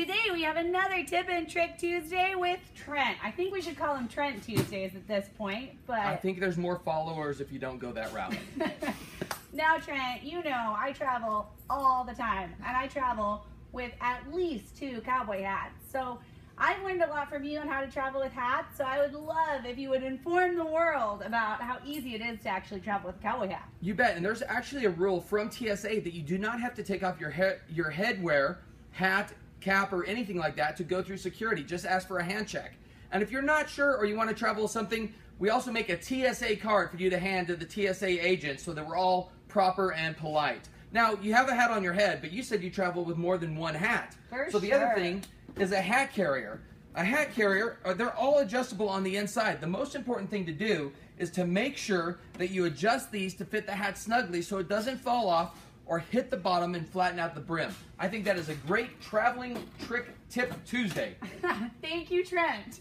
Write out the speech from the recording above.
Today we have another tip and trick Tuesday with Trent. I think we should call him Trent Tuesdays at this point, but I think there's more followers if you don't go that route. now Trent, you know I travel all the time and I travel with at least two cowboy hats. So I've learned a lot from you on how to travel with hats, so I would love if you would inform the world about how easy it is to actually travel with a cowboy hat. You bet, and there's actually a rule from TSA that you do not have to take off your head your headwear, hat, cap, or anything like that to go through security. Just ask for a hand check. And if you're not sure or you want to travel with something, we also make a TSA card for you to hand to the TSA agent so that we're all proper and polite. Now, you have a hat on your head, but you said you travel with more than one hat. For so the sure. other thing is a hat carrier. A hat carrier, uh, they're all adjustable on the inside. The most important thing to do is to make sure that you adjust these to fit the hat snugly so it doesn't fall off or hit the bottom and flatten out the brim. I think that is a great traveling trick tip Tuesday. Thank you, Trent.